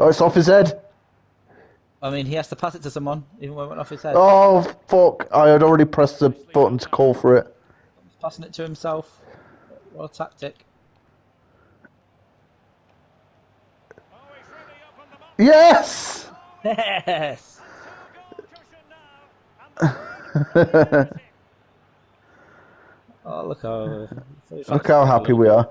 Oh, it's off his head. I mean, he has to pass it to someone, even when it went off his head. Oh, fuck. I had already pressed the button to call for it. He's passing it to himself. What a tactic. Yes! Yes! Oh, look how... Look how happy we are.